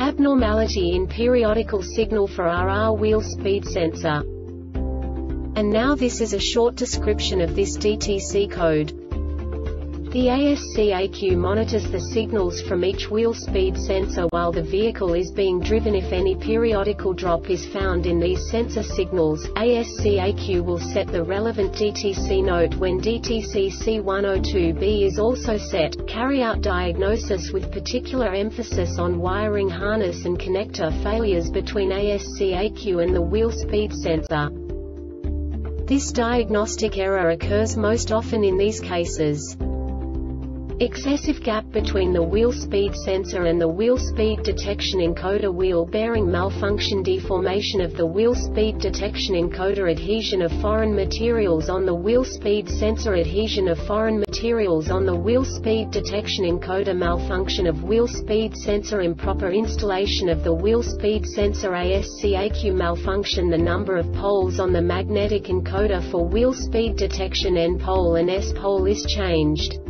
abnormality in periodical signal for RR wheel speed sensor. And now this is a short description of this DTC code. The ASC-ECU monitors the signals from each wheel speed sensor while the vehicle is being driven if any periodical drop is found in these sensor signals. ASC-ECU will set the relevant DTC note when DTC C102B is also set, carry out diagnosis with particular emphasis on wiring harness and connector failures between ASC-ECU and the wheel speed sensor. This diagnostic error occurs most often in these cases. Excessive gap between the wheel speed sensor and the wheel speed detection encoder wheel bearing malfunction deformation of the wheel speed detection encoder adhesion of foreign materials on the wheel speed sensor adhesion of foreign materials on the wheel speed detection encoder malfunction of wheel speed sensor improper installation of the wheel speed sensor ASC-ECU malfunction the number of poles on the magnetic encoder for wheel speed detection N pole and S pole is changed.